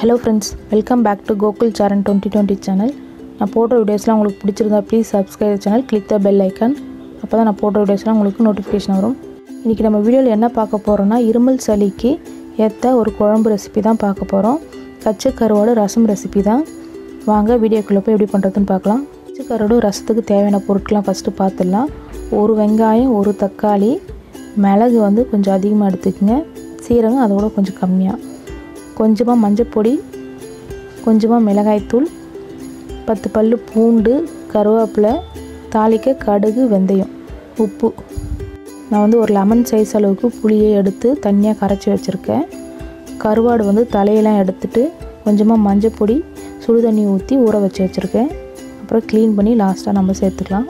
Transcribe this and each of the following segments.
Hello friends welcome back to Gokul Saran twenty twenty channel நான் போடுற வீடியோஸ்லாம் உங்களுக்கு பிடிச்சிருந்தா please subscribe channel click the bell icon அப்போ தான் நான் போடுற வீடியோஸ்லாம் உங்களுக்கு நோட்டிஃபிகேஷன் வரும். இன்றைக்கி நம்ம வீடியோவில் என்ன பார்க்க போகிறோன்னா இருமல் சளிக்கு ஏற்ற ஒரு குழம்பு ரெசிபி தான் பார்க்க போகிறோம் கச்சக்கருவோட ரசம் ரெசிபி தான். வாங்க வீடியோக்குள்ளே போய் எப்படி பண்ணுறதுன்னு பார்க்கலாம். கச்சக்கரோட ரசத்துக்கு தேவையான பொருட்கள்லாம் ஃபஸ்ட்டு பார்த்துடலாம். ஒரு வெங்காயம் ஒரு தக்காளி மிளகு வந்து கொஞ்சம் அதிகமாக எடுத்துக்கங்க. சீரகம் அதோட கொஞ்சம் கம்மியாக கொஞ்சமாக மஞ்சப்பொடி கொஞ்சமாக மிளகாய்த்தூள் பத்து பல் பூண்டு கருவேப்பிலை தாளிக்க கடுகு வெந்தயம் உப்பு. நான் வந்து ஒரு லெமன் சைஸ் அளவுக்கு புளியை எடுத்து தனியாக கரைச்சி வச்சுருக்கேன். கருவாடு வந்து தலையெல்லாம் எடுத்துட்டு கொஞ்சமாக மஞ்சப்பொடி சுடு தண்ணி ஊற்றி ஊற வச்சு வச்சுருக்கேன். அப்புறம் க்ளீன் பண்ணி லாஸ்ட்டாக நம்ம சேர்த்துக்கலாம்.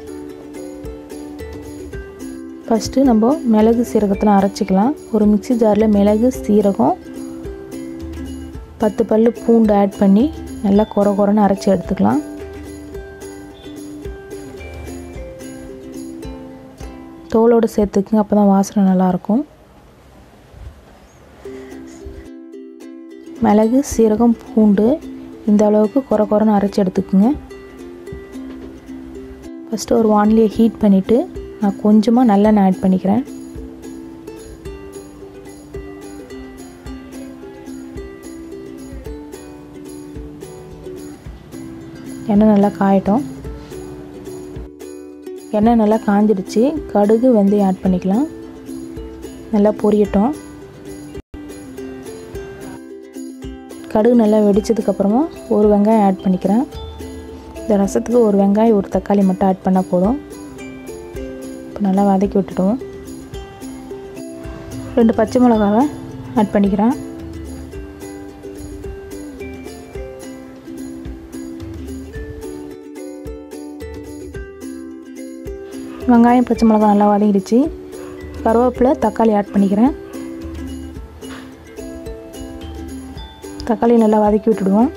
ஃபஸ்ட்டு நம்ம மிளகு சீரகத்தில் அரைச்சிக்கலாம். ஒரு மிக்சி ஜாரில் மிளகு சீரகம் பத்து பல் பூண்டு ஆட் பண்ணி நல்லா குற குறன்னு அரைச்சி எடுத்துக்கலாம். தோலோடு சேர்த்துக்குங்க அப்போ தான் வாசனை நல்லாயிருக்கும். மிளகு சீரகம் பூண்டு இந்த அளவுக்கு குற குறன்னு அரைச்சி எடுத்துக்குங்க. ஃபஸ்ட்டு ஒரு வானிலையை ஹீட் பண்ணிவிட்டு நான் கொஞ்சமாக நல்லெண்ணெய் ஆட் பண்ணிக்கிறேன். எண்ணெய் நல்லா காயட்டும். எண்ணெய் நல்லா காஞ்சிடுச்சு. கடுகு வெந்தயம் ஆட் பண்ணிக்கலாம். நல்லா பொரியட்டும். கடுகு நல்லா வெடித்ததுக்கப்புறமா ஒரு வெங்காயம் ஆட் பண்ணிக்கிறேன். இந்த ரசத்துக்கு ஒரு வெங்காயம் ஒரு தக்காளி மட்டும் ஆட் பண்ணால் போதும். இப்போ நல்லா வதக்கி விட்டுடுவோம் ரெண்டு பச்சை மிளகாவை ஆட் பண்ணிக்கிறேன். வெங்காயம் பச்சை மிளகாய் நல்லா வதங்கிடுச்சு. கருவேப்பிலை தக்காளி ஆட் பண்ணிக்கிறேன். தக்காளி நல்லா வதக்கி விட்டுடுவோம்.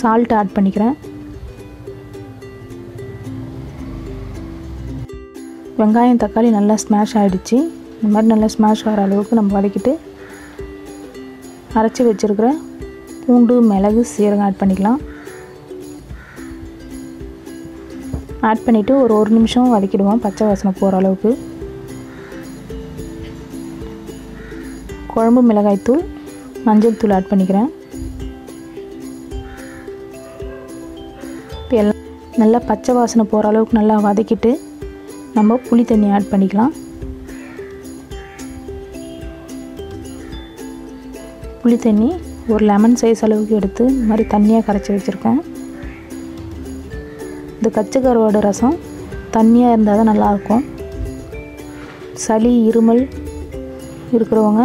சால்ட் ஆட் பண்ணிக்கிறேன். வெங்காயம் தக்காளி நல்லா ஸ்மாஷ் ஆகிடுச்சு இந்த மாதிரி நல்லா ஸ்மாஷ் ஆகிற அளவுக்கு நம்ம வதக்கிட்டு அரைச்சி வச்சுருக்கிற பூண்டு மிளகு சீரகம் ஆட் பண்ணிக்கலாம். ஆட் பண்ணிவிட்டு ஒரு ஒரு நிமிஷம் வதக்கிடுவோம் பச்சை வாசனை போகிற அளவுக்கு. குழம்பு மிளகாய்த்தூள் மஞ்சள் தூள் ஆட் பண்ணிக்கிறேன். இப்போ எல்லாம் நல்லா பச்சை வாசனை போகிற அளவுக்கு நல்லா வதக்கிட்டு நம்ம புளி தண்ணி ஆட் பண்ணிக்கலாம். புளி தண்ணி ஒரு லெமன் சைஸ் அளவுக்கு எடுத்து இந்த மாதிரி தண்ணியாக கரைச்சி வச்சுருக்கேன். இந்த கச்சக்கருவாடு ரசம் தண்ணியாக இருந்தால் தான் நல்லாயிருக்கும். சளி இருமல் இருக்கிறவங்க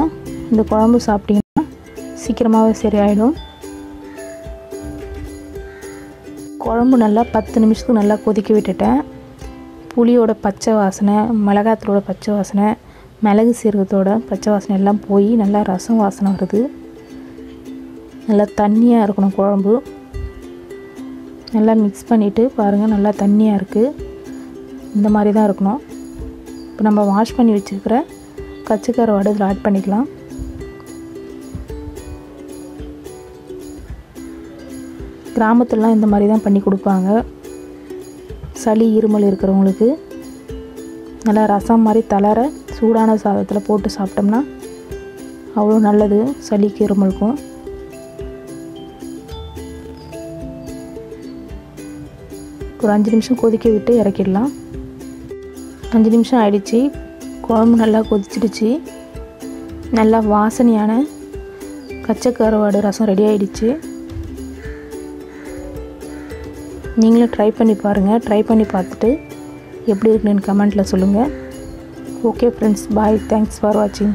இந்த குழம்பு சாப்பிட்டிங்கன்னா சீக்கிரமாகவே சரியாயிடும். குழம்பு நல்லா பத்து நிமிஷத்துக்கு நல்லா கொதிக்க விட்டுட்டேன். புளியோட பச்சை வாசனை மிளகாத்தூளோட பச்சை வாசனை மிளகு சீரகத்தோட பச்சை வாசனை எல்லாம் போய் நல்லா ரசம் வாசனை வருது. நல்லா தண்ணியாக இருக்கணும் குழம்பு. நல்லா மிக்ஸ் பண்ணிவிட்டு பாருங்கள் நல்லா தண்ணியாக இருக்குது இந்த மாதிரி தான் இருக்கணும். இப்போ நம்ம வாஷ் பண்ணி வச்சுருக்கிற கச்சிக்கருவாடு இதில் ஆட் பண்ணிக்கலாம். கிராமத்துலலாம் இந்த மாதிரி தான் பண்ணி கொடுப்பாங்க. சளி இருமல் இருக்கிறவங்களுக்கு. நல்லா ரசம் மாதிரி தளர சூடான சாதத்தில் போட்டு சாப்பிட்டோம்னா அவ்வளோ நல்லது சளிக்கு இருமலுக்கும். ஒரு அஞ்சு நிமிஷம் கொதிக்க விட்டு இறக்கிடலாம். அஞ்சு நிமிஷம் ஆயிடுச்சு. குழம்பு நல்லா கொதிச்சிடுச்சு. நல்லா வாசனையான கச்சக்கருவாடு ரசம் ரெடி ஆகிடுச்சு நீங்களும் ட்ரை பண்ணி பாருங்கள் ட்ரை பண்ணி பார்த்துட்டு எப்படி இருக்குன்னு கமெண்ட்டில் சொல்லுங்கள் okay friends bye thanks for வாட்சிங்